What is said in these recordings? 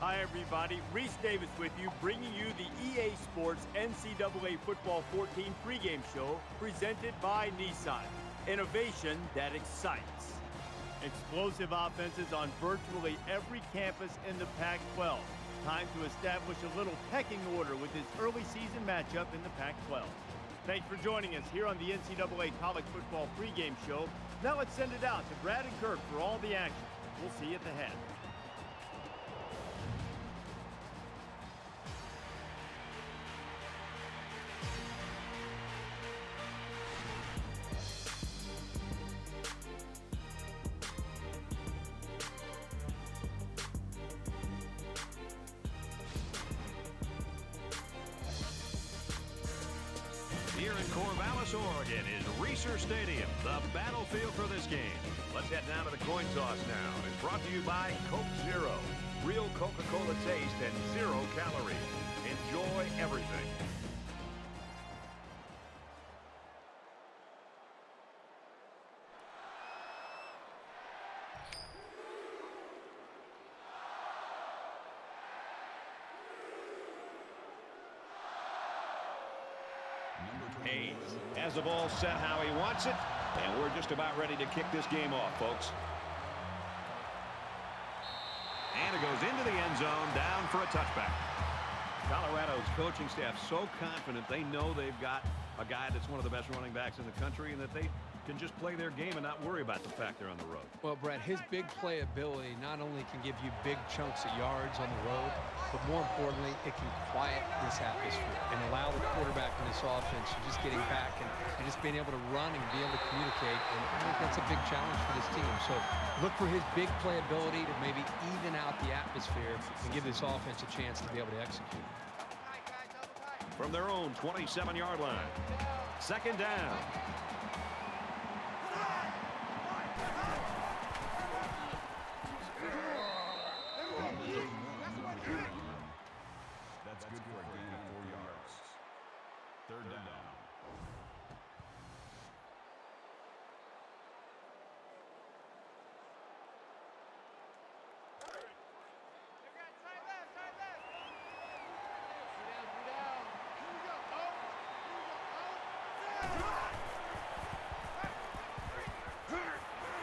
Hi, everybody. Reese Davis with you, bringing you the EA Sports NCAA Football 14 pregame show presented by Nissan. Innovation that excites. Explosive offenses on virtually every campus in the Pac-12. Time to establish a little pecking order with this early season matchup in the Pac-12. Thanks for joining us here on the NCAA College Football pregame show. Now let's send it out to Brad and Kirk for all the action. We'll see you at the head. Oregon is Reser Stadium, the battlefield for this game. Let's head down to the coin toss now. It's brought to you by Coke Zero. Real Coca-Cola taste and zero calories. Enjoy everything. The ball set how he wants it, and we're just about ready to kick this game off, folks. And it goes into the end zone, down for a touchback. Colorado's coaching staff so confident they know they've got a guy that's one of the best running backs in the country and that they can just play their game and not worry about the fact they're on the road. Well, Brett, his big playability not only can give you big chunks of yards on the road, but more importantly, it can quiet this atmosphere and allow the quarterback in this offense to just getting back and, and just being able to run and be able to communicate. And I think that's a big challenge for this team. So look for his big playability to maybe even out the atmosphere and give this offense a chance to be able to execute. From their own 27-yard line. Second down. That's good for a gain of four yards. Third down.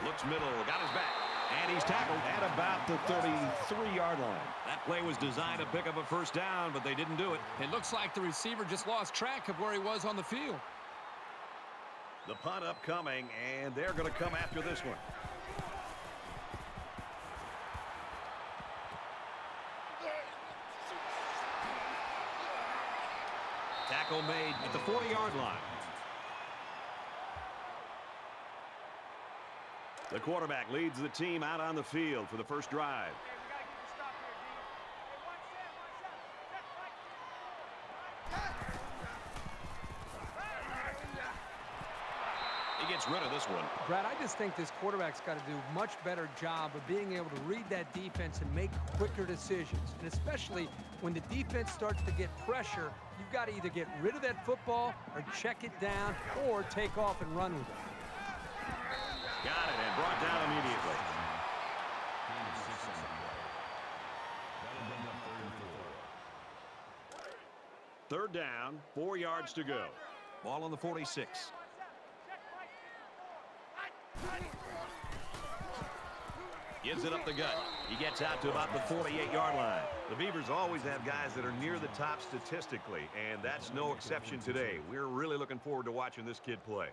Looks middle, got his back. And he's tackled at about the 33-yard line. That play was designed to pick up a first down, but they didn't do it. It looks like the receiver just lost track of where he was on the field. The punt upcoming, and they're going to come after this one. Tackle made at the 40-yard line. The quarterback leads the team out on the field for the first drive. He gets rid of this one. Brad, I just think this quarterback's got to do a much better job of being able to read that defense and make quicker decisions. And especially when the defense starts to get pressure, you've got to either get rid of that football or check it down or take off and run with it. Got it and brought down immediately. Gain of six on the play. That'll bring up third and four. Third down, four yards to go. Ball on the 46. Gives it up the gut. He gets out to about the 48-yard line. The Beavers always have guys that are near the top statistically, and that's no exception today. We're really looking forward to watching this kid play.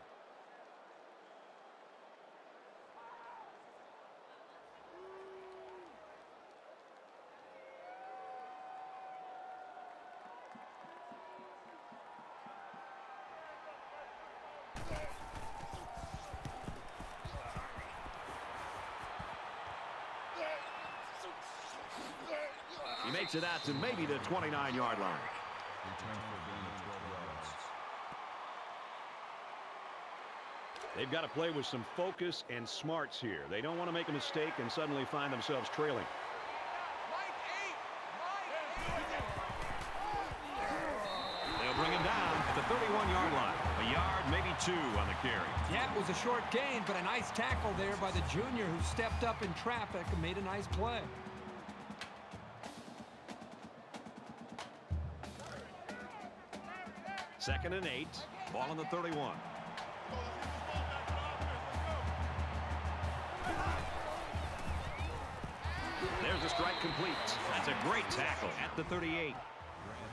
He makes it out to maybe the 29-yard line. Return for a gain of 12 yards. They've got to play with some focus and smarts here. They don't want to make a mistake and suddenly find themselves trailing. They'll bring him down at the 31-yard line. A yard, maybe two on the carry. Yeah, it was a short gain, but a nice tackle there by the junior who stepped up in traffic and made a nice play. Second and eight. Ball on the 31. There's a strike complete. That's a great tackle at the 38. Grant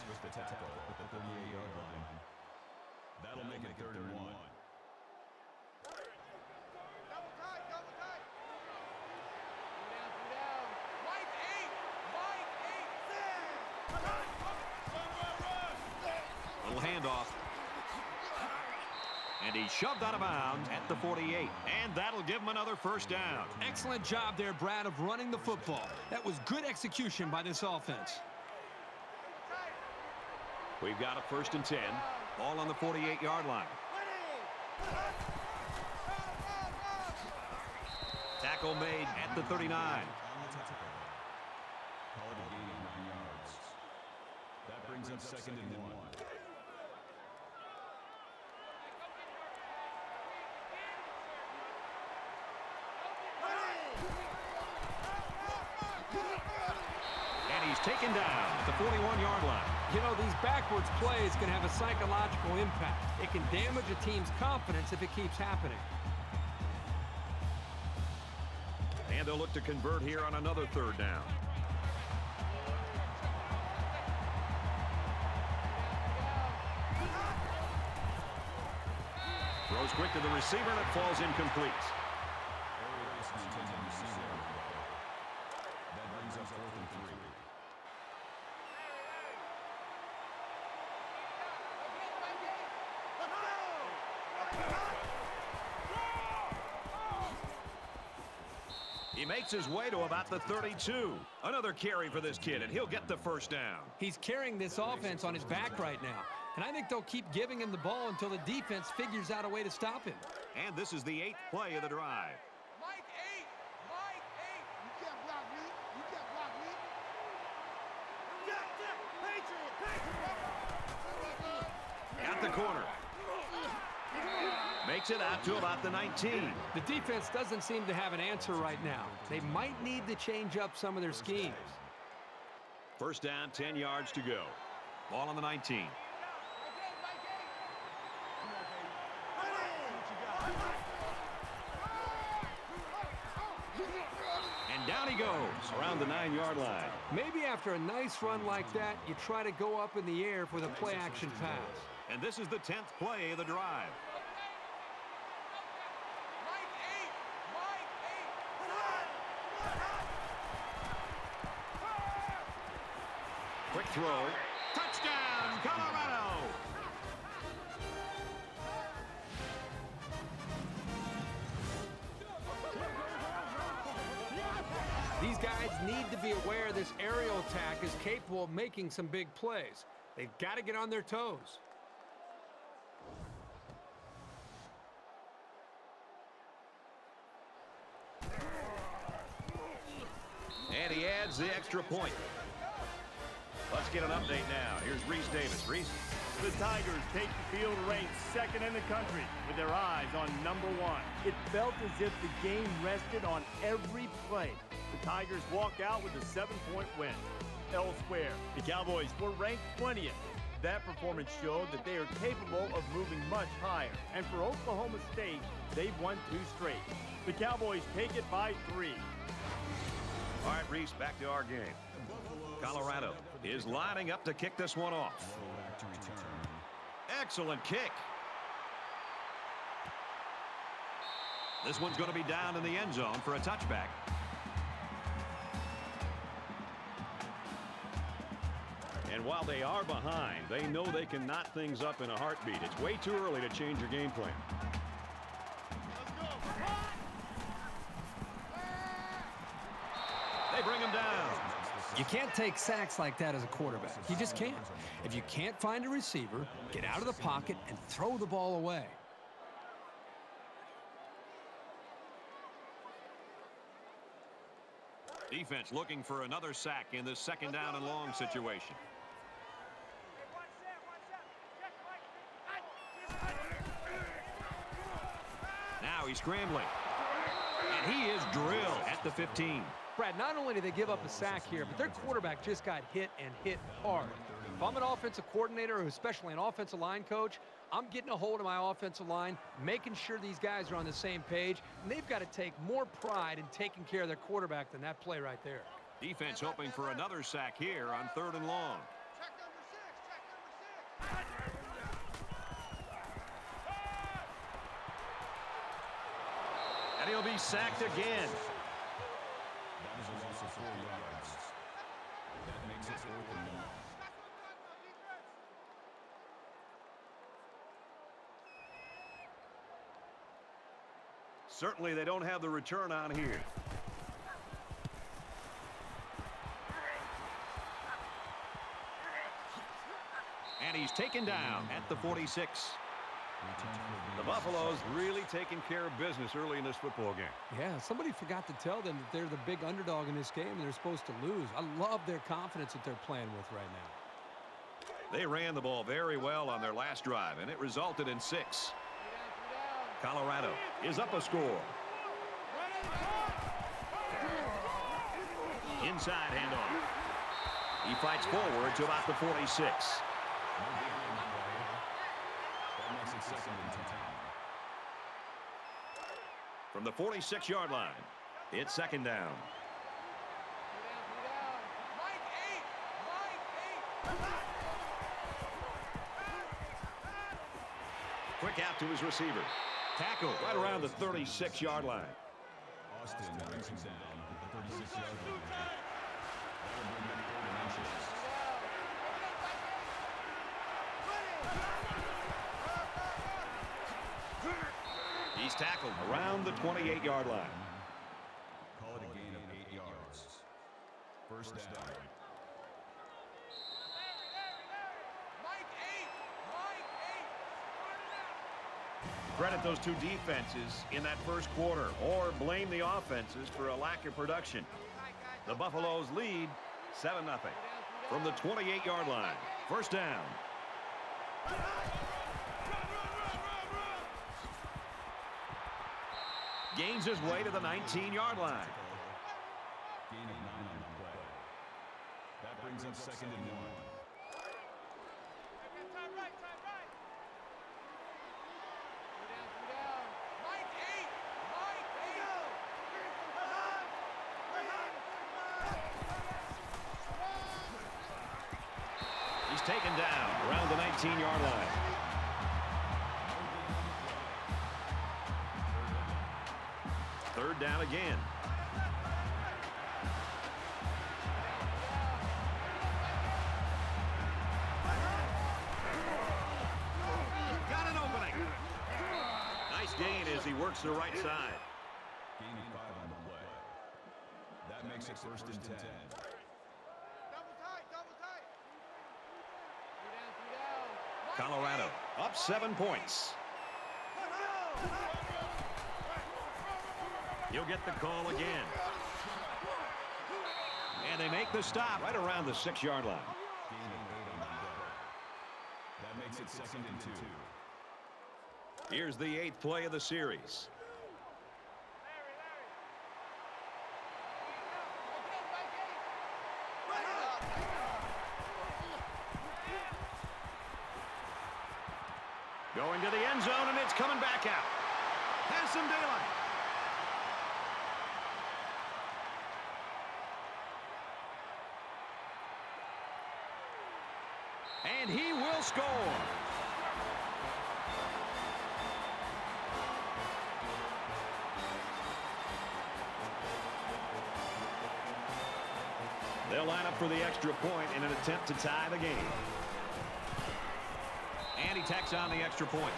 with the tackle at the 38-yard line. That'll make it third and one. Little handoff. And he shoved out of bounds at the 48. And that'll give him another first down. Excellent job there, Brad, of running the football. That was good execution by this offense. We've got a first and 10. Ball on the 48-yard line. Tackle made at the 39. On the tackle. Call it a gain of nine yards. That brings up second and one. Taken down at the 41-yard line. You know, these backwards plays can have a psychological impact. It can damage a team's confidence if it keeps happening. And they'll look to convert here on another third down. Throws quick to the receiver, and it falls incomplete. Arias maintains the receiver. That brings up fourth and three. He his way to about the 32. Another carry for this kid, and he'll get the first down. He's carrying this offense on his back right now. And I think they'll keep giving him the ball until the defense figures out a way to stop him. And this is the eighth play of the drive. Mike eight. Mike eight. You can't block me. You can't block me. Jack, Jack, Patriot, Patriot. Got the corner. Makes it out to about the 19. The defense doesn't seem to have an answer right now. They might need to change up some of their schemes. First down, 10 yards to go. Ball on the 19. And down he goes around the nine-yard line. Maybe after a nice run like that, you try to go up in the air for the play-action pass. And this is the 10th play of the drive. Mike eight. Mike eight. Quick throw. Touchdown, Colorado! These guys need to be aware this aerial attack is capable of making some big plays. They've got to get on their toes. And he adds the extra point. Let's get an update now. Here's Reese Davis. Reese. The Tigers take the field ranked second in the country with their eyes on number one. It felt as if the game rested on every play. The Tigers walk out with a seven-point win. Elsewhere, the Cowboys were ranked 20th. That performance showed that they are capable of moving much higher. And for Oklahoma State, they've won two straight. The Cowboys take it by three. All right, Reese, back to our game. Colorado is lining up to kick this one off. Back to return. Excellent kick. This one's going to be down in the end zone for a touchback. And while they are behind, they know they can knot things up in a heartbeat. It's way too early to change your game plan. They bring him down. You can't take sacks like that as a quarterback. You just can't. If you can't find a receiver, get out of the pocket and throw the ball away. Defense looking for another sack in this second down and long situation. Now he's scrambling. And he is drilled at the 15. Brad, not only did they give up a sack here, but their quarterback just got hit and hit hard. If I'm an offensive coordinator, or especially an offensive line coach, I'm getting a hold of my offensive line, making sure these guys are on the same page, and they've got to take more pride in taking care of their quarterback than that play right there. Defense hoping for another sack here on third and long. Check number six. Check number six. And he'll be sacked again. That is a loss of four yards. That makes it fourth and one. Certainly they don't have the return on here. And he's taken down at the 46. Return for a The Buffaloes really taking care of business early in this football game. Yeah, somebody forgot to tell them that they're the big underdog in this game and they're supposed to lose. I love their confidence that they're playing with right now. They ran the ball very well on their last drive, and it resulted in six. Colorado is up a score. Inside handoff. He fights forward to about the 46. No big on the play. That makes it second and ten. From the 46-yard line, it's second down. Quick out to his receiver. Tackle right around the 36-yard line. Austin brings him down at the 36-yard line. That'll bring up third and inches. He's tackled around the 28-yard line. Call it a gain of eight yards. First down. Mike eight. Mike eight. Credit those two defenses in that first quarter or blame the offenses for a lack of production. The Buffaloes lead 7-0 from the 28-yard line. First down. Gains his way to the 19-yard line. That brings up second and one. Again. Got an opening. Nice gain as he works the right side. Gain of five on the play. That makes it first and ten. Double tight. Double tight. Colorado up seven points. He'll get the call again. And they make the stop right around the six-yard line. Gain of eight on the play. That makes it second and two. Here's the eighth play of the series. Going to the end zone, and it's coming back out. Has some daylight. And he will score. They'll line up for the extra point in an attempt to tie the game. And he tacks on the extra point.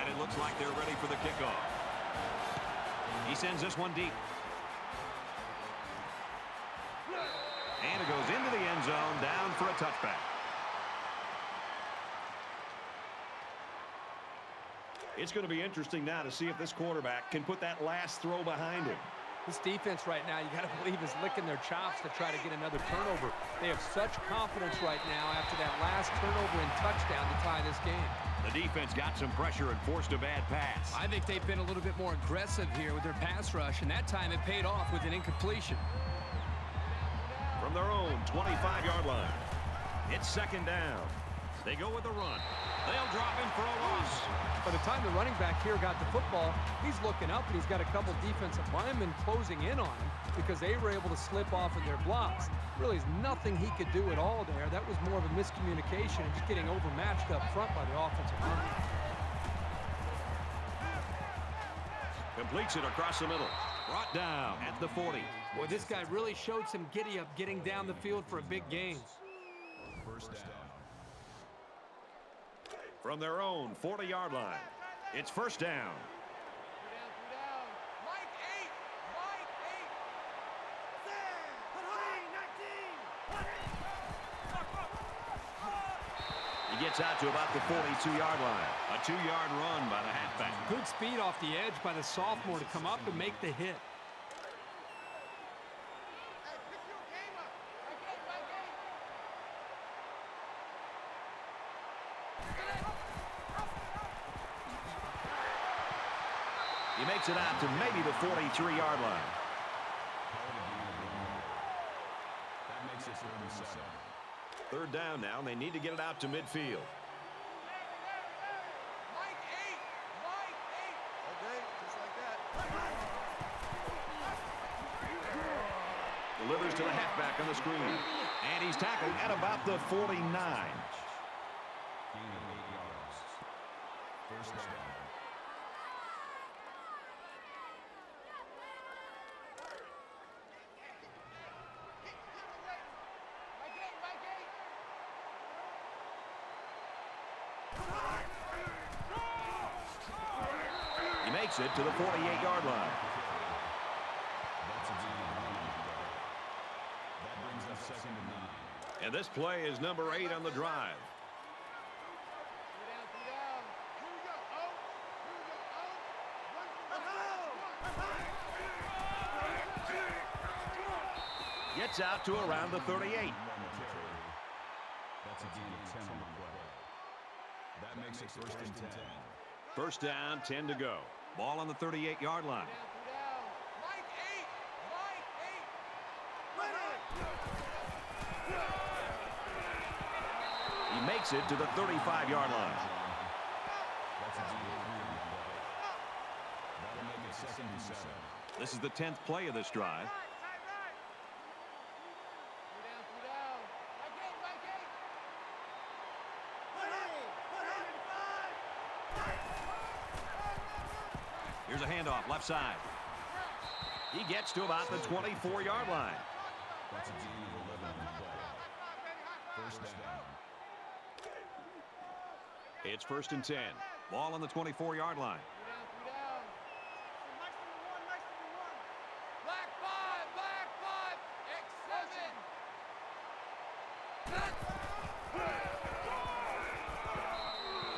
And it looks like they're ready for the kickoff. He sends this one deep. And it goes into the end zone, down for a touchback. It's going to be interesting now to see if this quarterback can put that last throw behind him. This defense right now, you got to believe, is licking their chops to try to get another turnover. They have such confidence right now after that last turnover and touchdown to tie this this game. The defense got some pressure and forced a bad pass. I think they've been a little bit more aggressive here with their pass rush, and that time it paid off with an incompletion. From their own 25-yard line. It's second down. They go with a run. They'll drop him for a loss. By the time the running back here got the football, he's looking up and he's got a couple defensive linemen closing in on him because they were able to slip off of their blocks. Really, there's nothing he could do at all there. That was more of a miscommunication and just getting overmatched up front by the offensive line. Completes it across the middle. Brought down at the 40. Boy, this guy really showed some giddy-up getting down the field for a big game. First down. From their own 40-yard line. It's first down. He gets out to about the 42-yard line. A two-yard run by the halfback. Good speed off the edge by the sophomore to come up and make the hit. He makes it out to maybe the 43-yard line. That makes it Third down now, and they need to get it out to midfield. Delivers to the halfback on the screen. And he's tackled at about the 49. Gain of eight yards. First down. He it to the 48-yard line. That's a gain of one. That brings up second and this play is number eight on the drive. Gets out to around the 38. That's a gain 10 on the play. That makes it first and 10. First down, 10 to go. Ball on the 38-yard line. He makes it to the 35-yard line. This is the 10th play of this drive. A handoff, left side. He gets to about the 24-yard line. That's a gain of 11 on the play. First down. It's first and 10. Ball on the 24-yard line.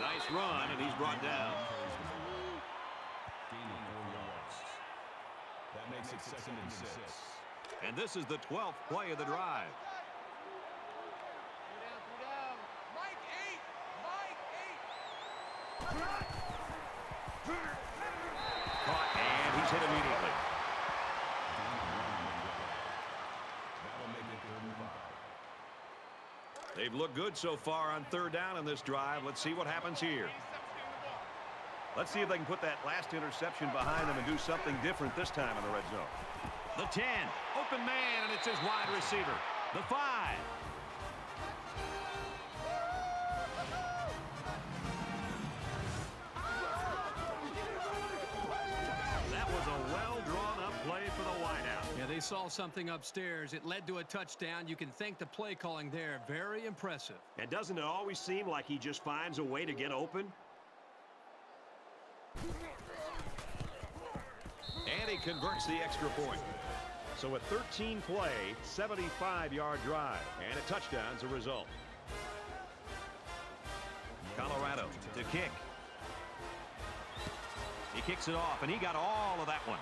Nice run, and he's brought down. Gain of four yards. That makes it second and six. And this is the 12th play of the drive. Caught, and he's hit immediately. That'll make it third and five. They've looked good so far on third down in this drive. Let's see what happens here. Let's see if they can put that last interception behind them and do something different this time in the red zone. The 10, open man, and it's his wide receiver. The 5. That was a well-drawn-up play for the wideout. Yeah, they saw something upstairs. It led to a touchdown. You can thank the play calling there. Very impressive. And doesn't it always seem like he just finds a way to get open? And he converts the extra point. So a 13-play, 75-yard drive, and a touchdown's a result. Colorado to kick. He kicks it off, and he got all of that one.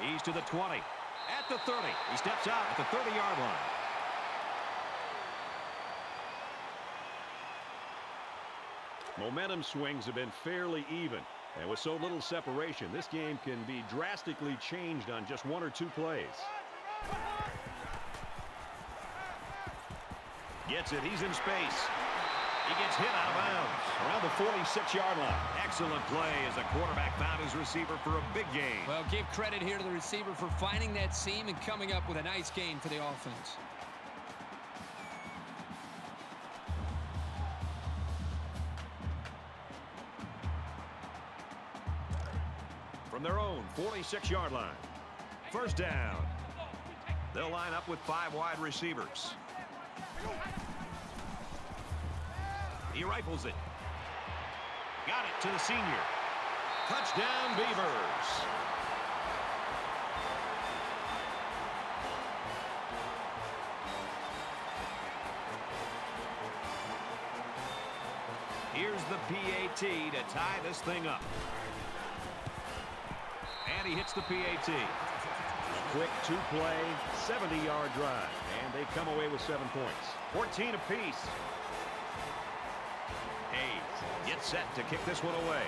He's to the 20. At the 30. He steps out at the 30-yard line. Momentum swings have been fairly even. And with so little separation, this game can be drastically changed on just one or two plays. Gets it. He's in space. He gets hit out of bounds around the 46-yard line. Excellent play as the quarterback found his receiver for a big game. Well, give credit here to the receiver for finding that seam and coming up with a nice gain for the offense. 26-yard line. First down. They'll line up with five wide receivers. He rifles it. Got it to the senior. Touchdown, Beavers. Here's the PAT to tie this thing up. And he hits the PAT. Quick two-play, 70-yard drive. And they come away with seven points. 14 apiece. Hayes gets set to kick this one away.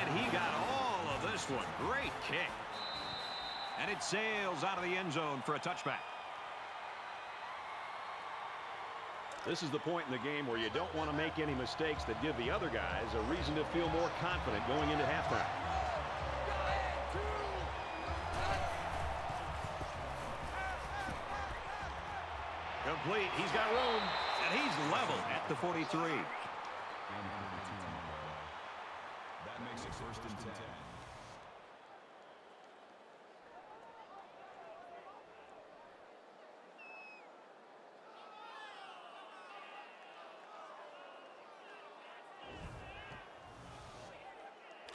And he got all of this one. Great kick. And it sails out of the end zone for a touchback. This is the point in the game where you don't want to make any mistakes that give the other guys a reason to feel more confident going into halftime. Complete. He's got room. And he's level at the 43. That makes it first and 10.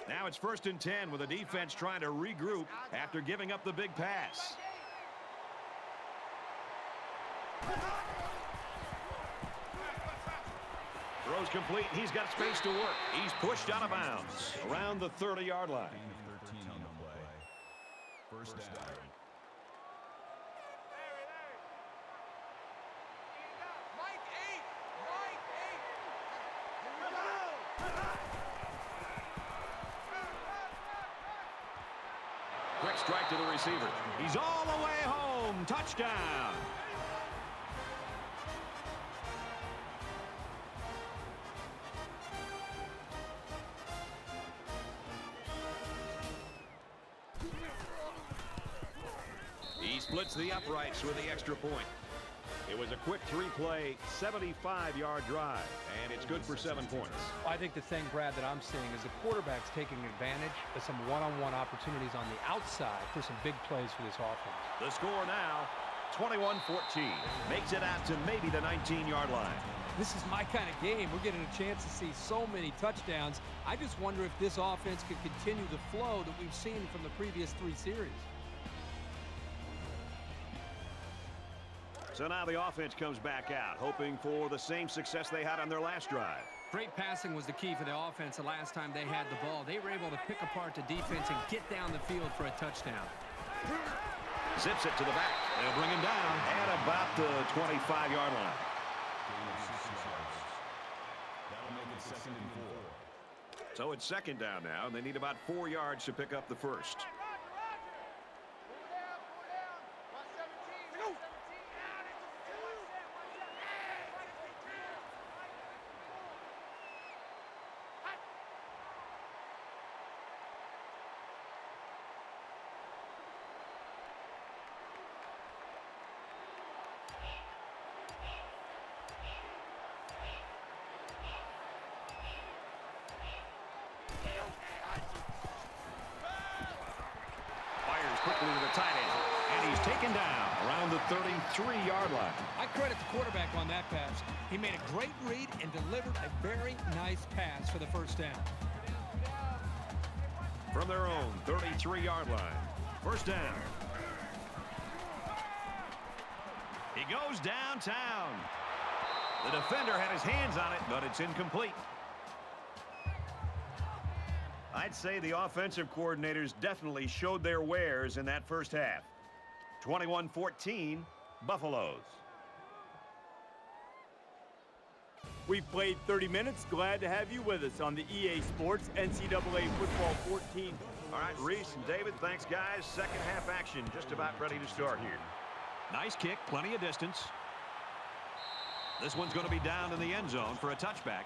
Now it's first and 10 with the defense trying to regroup after giving up the big pass. Throws complete. He's got space to work. He's pushed out of bounds around the 30-yard line. Gain of 13 on the play. First down. Mike eight. Mike eight. Here we go. Quick strike to the receiver. He's all the way home. Touchdown. Splits the uprights with the extra point. It was a quick three-play, 75-yard drive, and it's good for seven points. I think the thing, Brad, that I'm seeing is the quarterback's taking advantage of some one-on-one opportunities on the outside for some big plays for this offense. The score now, 21-14. Makes it out to maybe the 19-yard line. This is my kind of game. We're getting a chance to see so many touchdowns. I just wonder if this offense could continue the flow that we've seen from the previous three series. So now the offense comes back out, hoping for the same success they had on their last drive. Great passing was the key for the offense the last time they had the ball. They were able to pick apart the defense and get down the field for a touchdown. Zips it to the back. They'll bring him down at about the 25-yard line. Gain of 6 yards. That'll make it second and four. So it's second down now, and they need about four yards to pick up the first. Roger, Roger. Pull down, pull down. 117, 117. Down into the two. Watch that, watch that. Watch the two. Hot. Fires quickly to the tight end, and he's taken down around the 33-yard line. I credit the quarterback on that pass. He made a great read and delivered a very nice pass for the first down. From their own 33-yard line. First down. He goes downtown. The defender had his hands on it, but it's incomplete. I'd say the offensive coordinators definitely showed their wares in that first half. 21-14, Buffaloes. We've played 30 minutes. Glad to have you with us on the EA Sports NCAA Football 14. All right, Reese and David, thanks, guys. Second half action just about ready to start here. Nice kick, plenty of distance. This one's going to be down in the end zone for a touchback.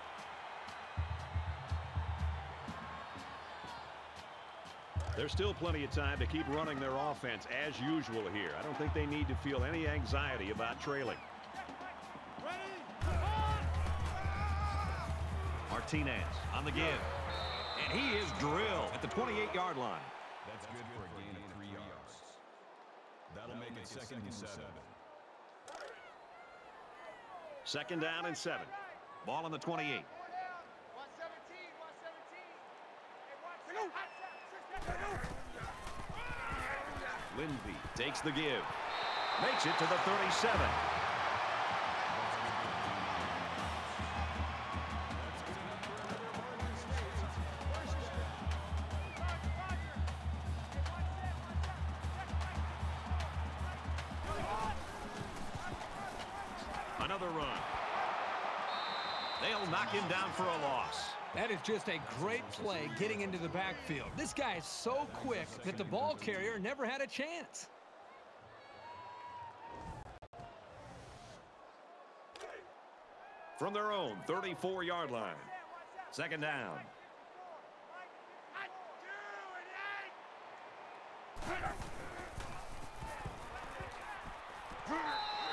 There's still plenty of time to keep running their offense as usual here. I don't think they need to feel any anxiety about trailing. Martinez on the give. And he is drilled at the 28-yard line. That's good for a gain of three yards. That'll make it second and seven. Second down and seven. Ball on the 28. 117, 117. Lindsey takes the give. Makes it to the 37. Just a great play getting into the backfield. This guy is so quick that the ball carrier never had a chance. From their own 34-yard line. Second down.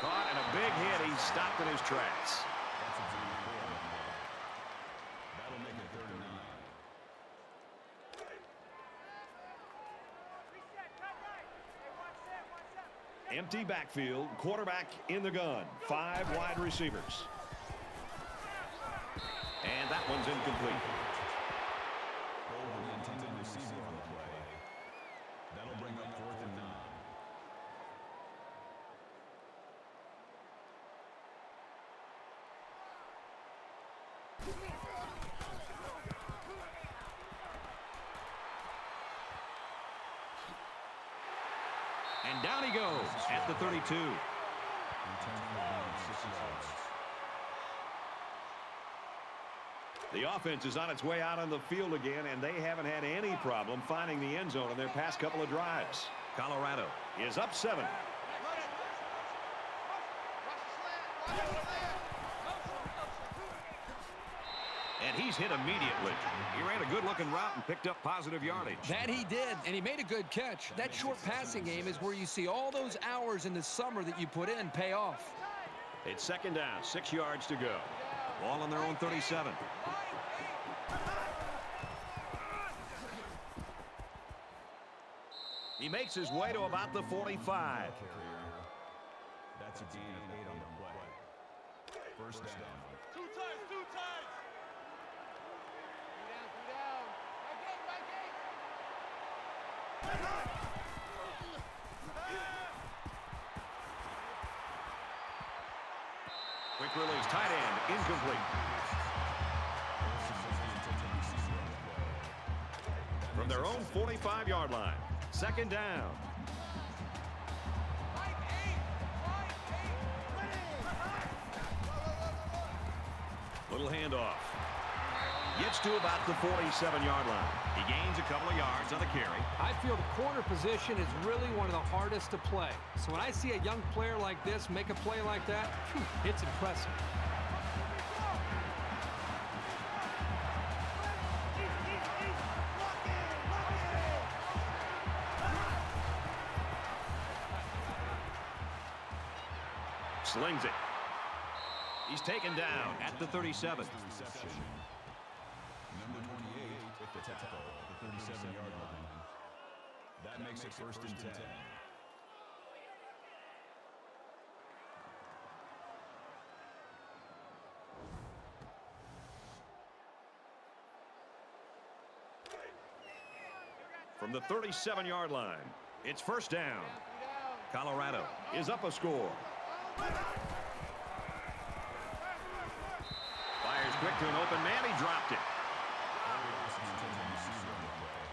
Caught in a big hit. He's stopped in his tracks. That's a gain of four on the play. That'll make it third and nine. Empty backfield. Quarterback in the gun. Five wide receivers. And that one's incomplete. Hold the intended receiver on the play. That'll bring up fourth and nine. And down he goes at the 32. Return for a gain of six yards. The offense is on its way out on the field again, and they haven't had any problem finding the end zone in their past couple of drives. Colorado Is up seven. And he's hit immediately. He ran a good-looking route and picked up positive yardage. That he did, and he made a good catch. That short passing game is where you see all those hours in the summer that you put in pay off. It's second down, six yards to go. Ball on their own 37. He makes his way to about the 45. That's a gain of eight on the play. First down. Two times, two times. Two down, two down. My gate, my gate. Quick release, tight end, incomplete. From their own 45-yard line, second down. Little handoff. Gets to about the 47-yard line. He gains a couple of yards on the carry. I feel the corner position is really one of the hardest to play. So when I see a young player like this make a play like that, phew, it's impressive. Slings it. He's taken down At the 37. Reception. Number 28 with the tackle at the 37-yard line. That makes it first and 10. from the 37-yard line. It's first down. Colorado is up a score. Fires quick to an open man. He dropped it. That's the intended receiver on the play.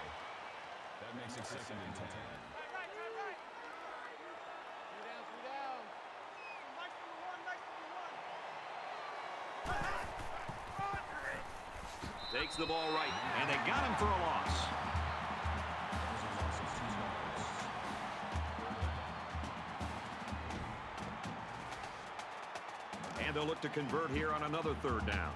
That makes it second and 10. Right, right, right, right. Two down, two down. Nice number one, nice number one. Takes the ball right, and they got him for a loss. And they'll look to convert here on another third down.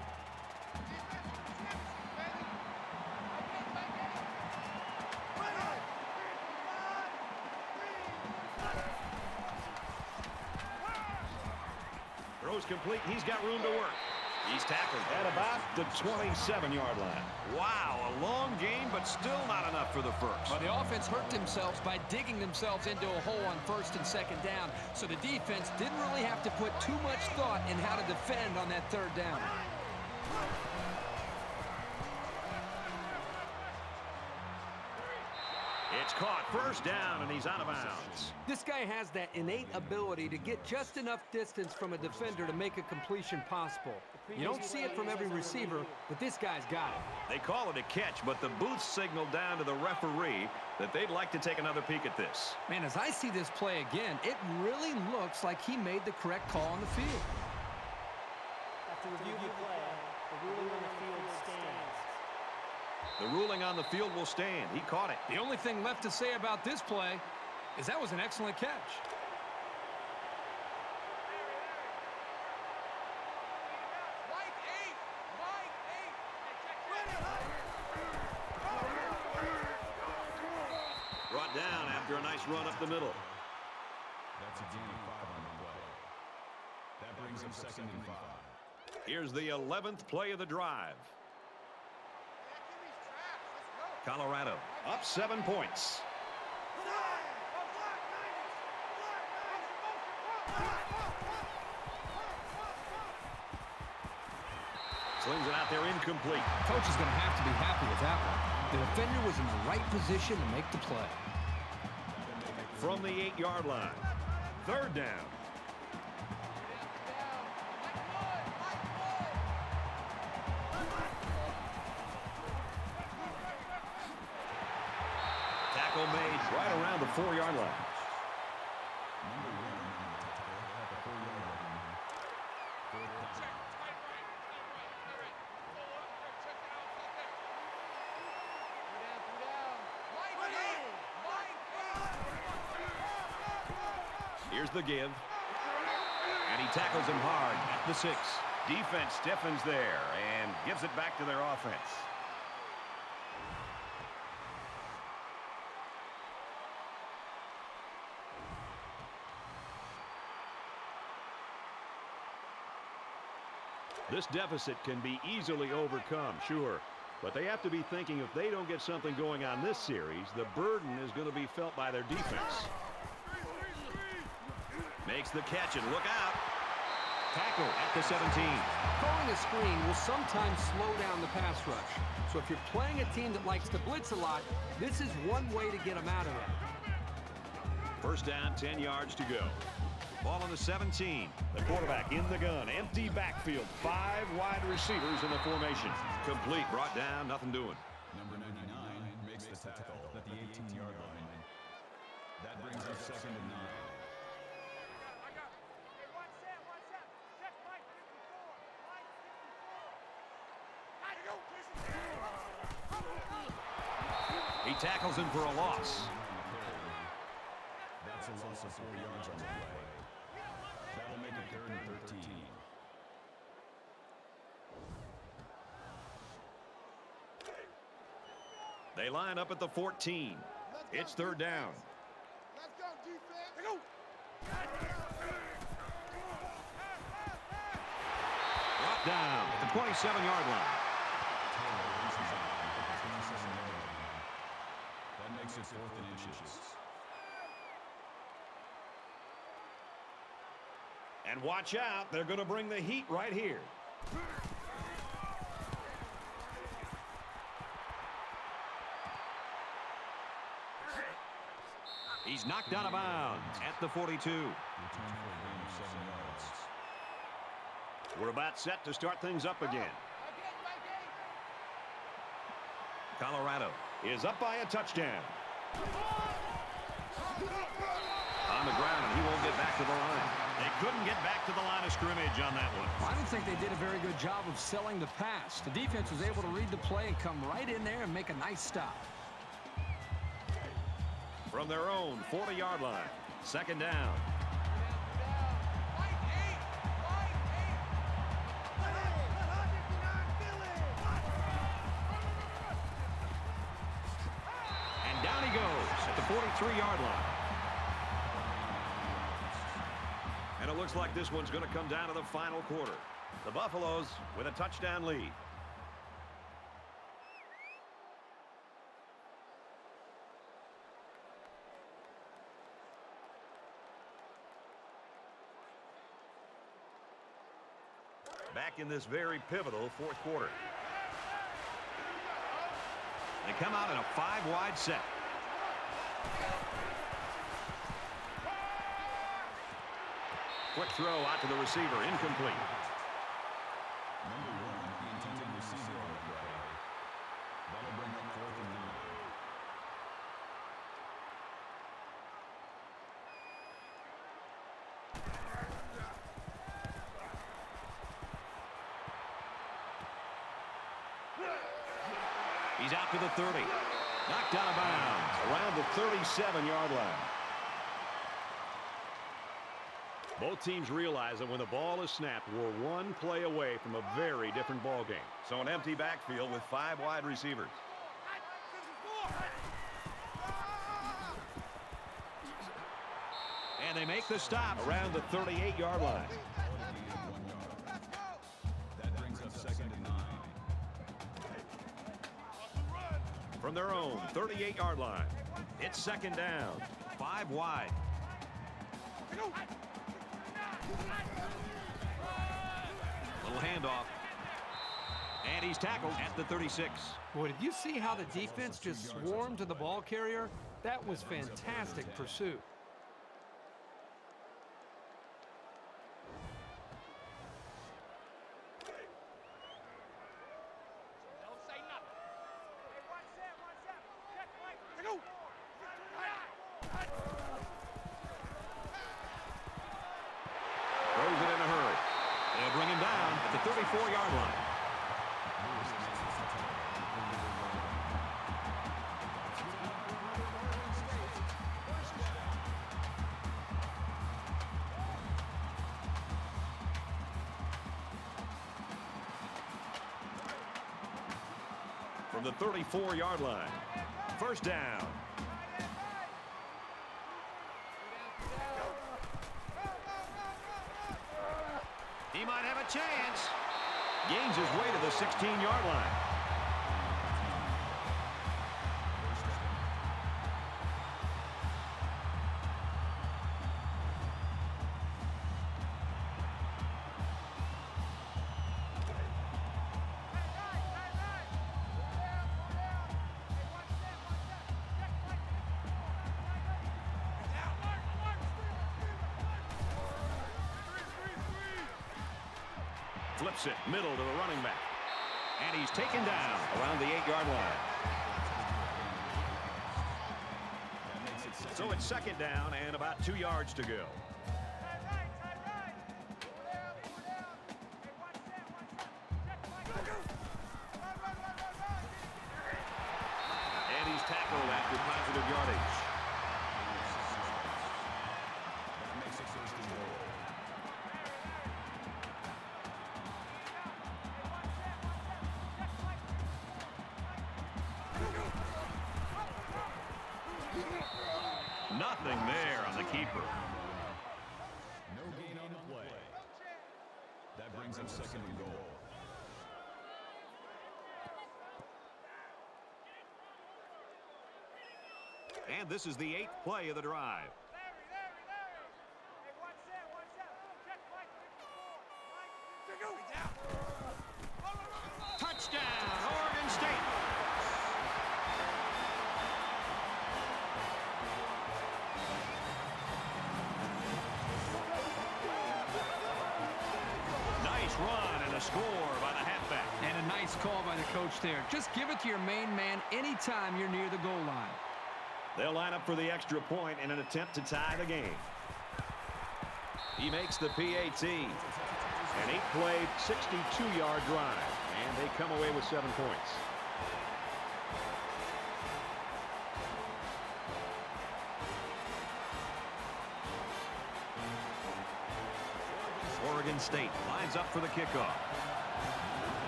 Throws complete. He's got room to work. He's tackled at about the 27-yard line. Wow, a long game, but still not enough for the first. Well, the offense hurt themselves by digging themselves into a hole on first and second down, so the defense didn't really have to put too much thought in how to defend on that third down. Caught down, and he's out of bounds. This guy has that innate ability to get just enough distance from a defender to make a completion possible. You don't see it from every receiver, but this guy's got it. They call it a catch, but the booth signaled down to the referee that they'd like to take another peek at this. Man, as I see this play again, it really looks like he made the correct call on the field. After review of the play, the ruling on the field stands. The ruling on the field will stand. He caught it. The only thing left to say about this play is that was an excellent catch. Mike eight. Mike eight. Brought down after a nice run up the middle. That's a gain of five on the play. That brings up second and five. Here's the 11th play of the drive. Colorado up seven points. Slings it out there incomplete. Coach is going to have to be happy with that one. The defender was in the right position to make the play. From the eight-yard line. Third down. Right around the four-yard line. Here's the give. And he tackles him hard at the six. Defense stiffens there and gives it back to their offense. This deficit can be easily overcome, sure. But they have to be thinking if they don't get something going on this series, the burden is going to be felt by their defense. Makes the catch and look out. Tackle at the 17. Calling a screen will sometimes slow down the pass rush. So if you're playing a team that likes to blitz a lot, this is one way to get them out of it. First down, 10 yards to go. Ball on the 17. The quarterback in the gun. Empty backfield. Five wide receivers in the formation. Complete. Brought down. Nothing doing. Number 99 makes the tackle at the 18-yard line. That brings up second and nine. He tackles him for a loss. That's a loss of four yards on the play. That'll make it third and 13. They line up at the 14. It's third down. Let's go, defense. Let's go. Brought down at the 27-yard line. Taylor races on at the 27-yard line. That makes it fourth and inches. And watch out. They're going to bring the heat right here. He's knocked out of bounds at the 42. Return for a gain of seven yards. We're about set to start things up again. Colorado is up by a touchdown. On the ground, he won't get back to the line. They couldn't get back to the line of scrimmage on that one. I don't think they did a very good job of selling the pass. The defense was able to read the play and come right in there and make a nice stop. From their own 40-yard line, second down. Like this one's going to come down to the final quarter. The Buffaloes with a touchdown lead. Back in this very pivotal fourth quarter. They come out in a five-wide set. Quick throw out to the receiver, incomplete. He's out to the 30. Knocked out of bounds around the 37-yard line. Both teams realize that when the ball is snapped, we're one play away from a very different ball game. So an empty backfield with five wide receivers. And they make the stop around the 38-yard line. One yard. That brings up second and nine. From their own 38-yard line. It's second down. Five wide. Little handoff. And he's tackled at the 36. Boy, did you see how the defense just swarmed to the ball carrier? That was fantastic pursuit. From the 34-yard line. First down. He might have a chance. Gains his way to the 16-yard line. Middle to the running back. And he's taken down around the eight-yard line. So it's second down and about two yards to go. And this is the eighth play of the drive. Touchdown, Oregon State. Nice run and a score by the halfback. And a nice call by the coach there. Just give it to your main man anytime you're near the goal line. They'll line up for the extra point in an attempt to tie the game. He makes the PAT. An eight-play, 62-yard drive, and they come away with seven points. Oregon State lines up for the kickoff.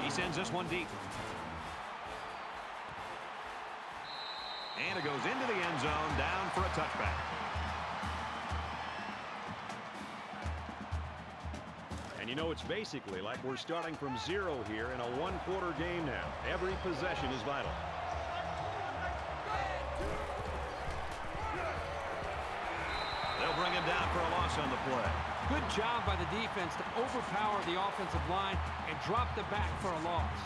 He sends this one deep. And it goes into down for a touchback. And you know, it's basically like we're starting from zero here in a one-quarter game now. Every possession is vital. They'll bring him down for a loss on the play. Good job by the defense to overpower the offensive line and drop the back for a loss.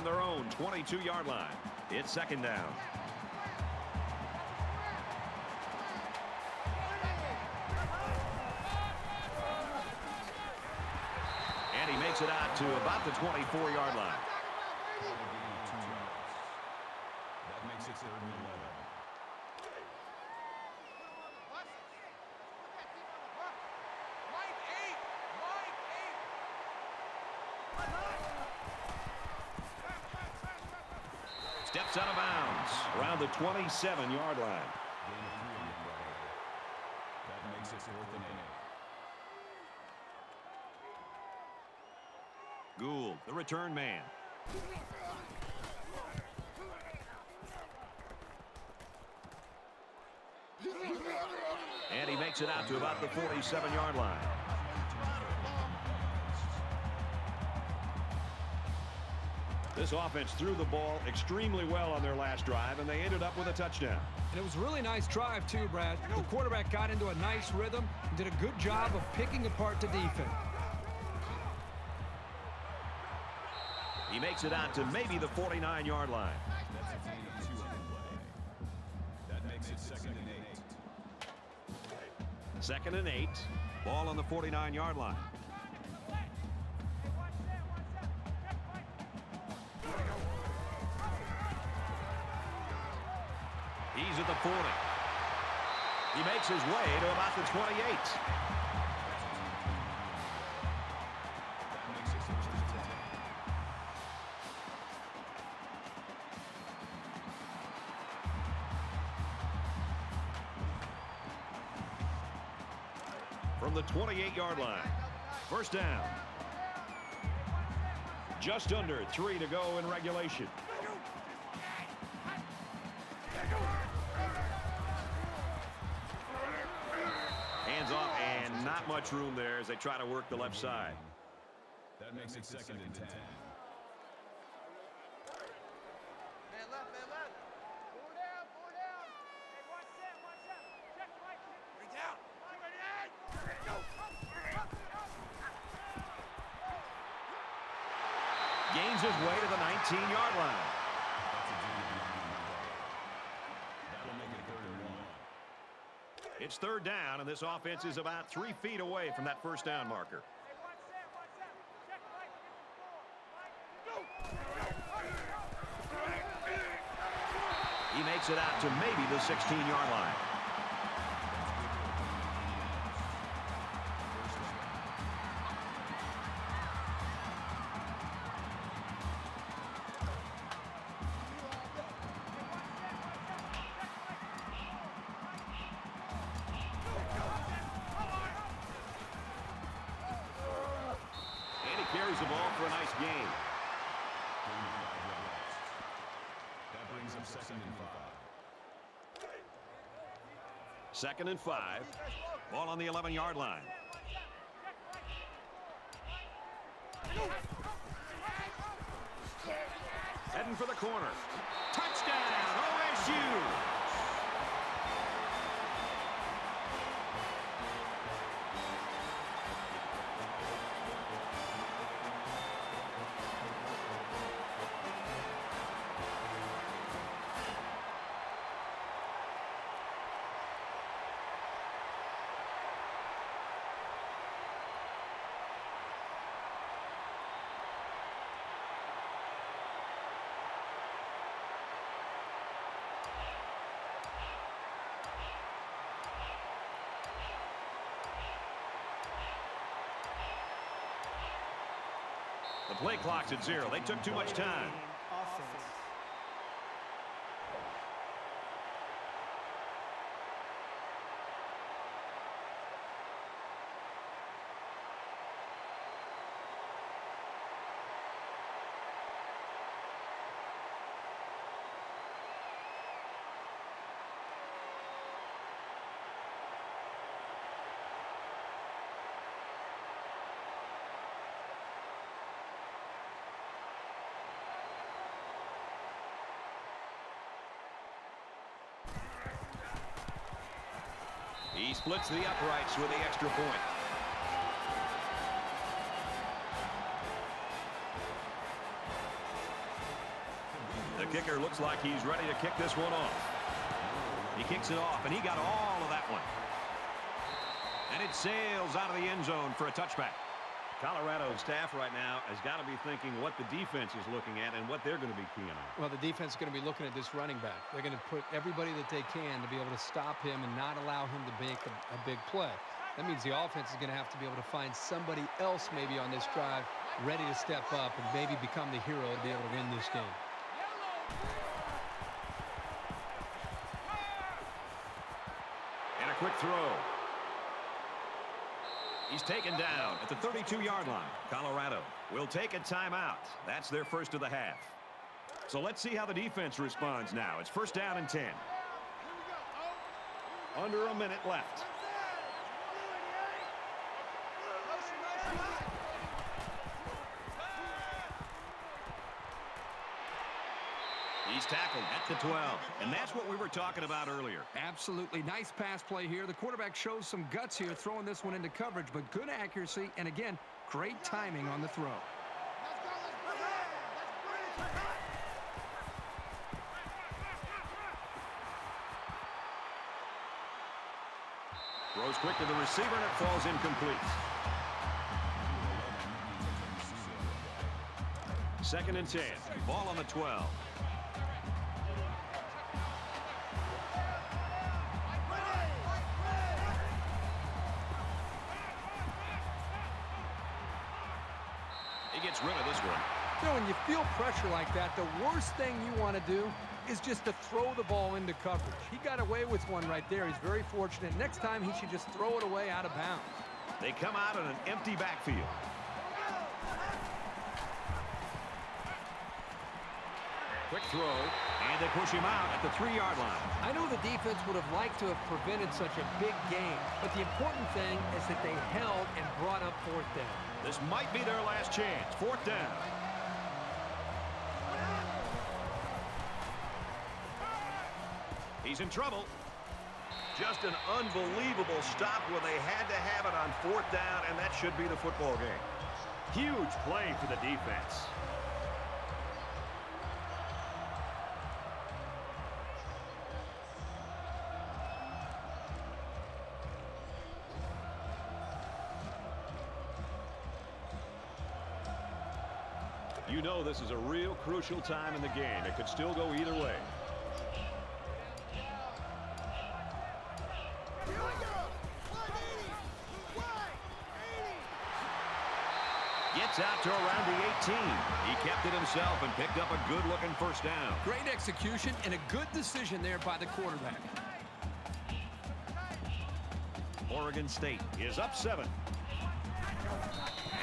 From their own 22-yard line, it's second down. And he makes it out to about the 24-yard line. That makes it third and 11. Mike eight! Mike eight! Steps out of bounds around the 27-yard line. Gain of three on the play. That makes it fourth and eight. Gould, the return man. And he makes it out to about the 47-yard line. This offense threw the ball extremely well on their last drive, and they ended up with a touchdown. And it was a really nice drive, too, Brad. The quarterback got into a nice rhythm and did a good job of picking apart the defense. He makes it out to maybe the 49-yard line. That's a gain of two on the play. That makes it second and eight. Second and eight. Ball on the 49-yard line. He makes his way to about the 28. That makes it first and ten. From the 28-yard line. First down. Just under three to go in regulation. much room there as they try to work the left side. That makes it second and 10. It's third down, and this offense is about three feet away from that first down marker. He makes it out to maybe the 16-yard line. Gain. Gain of five yards. That brings him second and five. Second and five. Ball on the 11-yard line. Heading for the corner. Touchdown, OSU! Play clock's at zero. They took too much time. He splits the uprights with the extra point. The kicker looks like he's ready to kick this one off. He kicks it off, and he got all of that one. And it sails out of the end zone for a touchback. Colorado staff right now has got to be thinking what the defense is looking at and what they're going to be keying on. Well, the defense is going to be looking at this running back. They're going to put everybody that they can to be able to stop him and not allow him to make a, a big play. That means the offense is going to have to be able to find somebody else maybe on this drive ready to step up and maybe become the hero to be able to win this game. And a quick throw. He's taken down at the 32-yard line. Colorado will take a timeout. That's their first of the half. So let's see how the defense responds now. It's first down and 10. Under a minute left. He's tackled at the 12. And that's what we were talking about earlier. Absolutely nice pass play here. The quarterback shows some guts here throwing this one into coverage, but good accuracy and, again, great timing on the throw. Throws quick to the receiver, and it falls incomplete. Second and 10. Ball on the 12. Pressure like that, the worst thing you want to do is just to throw the ball into coverage. He got away with one right there. He's very fortunate. Next time, he should just throw it away out of bounds. They come out in an empty backfield. Quick throw, and they push him out at the three-yard line. I know the defense would have liked to have prevented such a big game, but the important thing is that they held and brought up fourth down. This might be their last chance. Fourth down. He's in trouble. Just an unbelievable stop where they had to have it on fourth down, and that should be the football game. Huge play for the defense. You know this is a real crucial time in the game. It could still go either way. Gets out to around the 18. He kept it himself and picked up a good-looking first down. Great execution and a good decision there by the quarterback. Oregon State is up seven.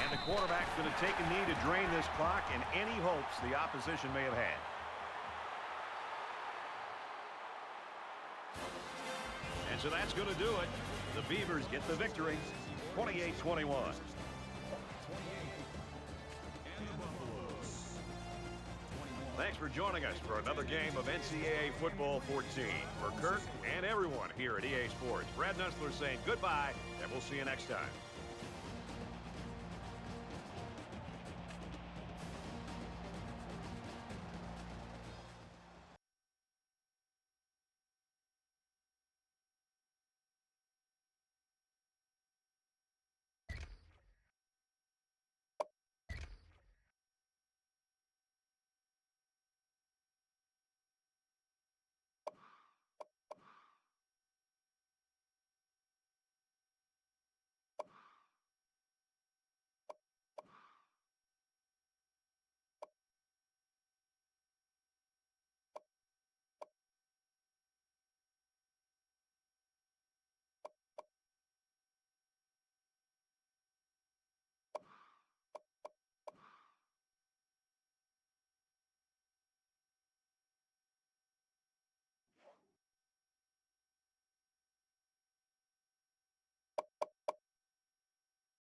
And the quarterback's going to take a knee to drain this clock and any hopes the opposition may have had. And so that's going to do it. The Beavers get the victory, 28-21. Thanks for joining us for another game of NCAA Football 14. For Kirk and everyone here at EA Sports, Brad Nessler saying goodbye, and we'll see you next time.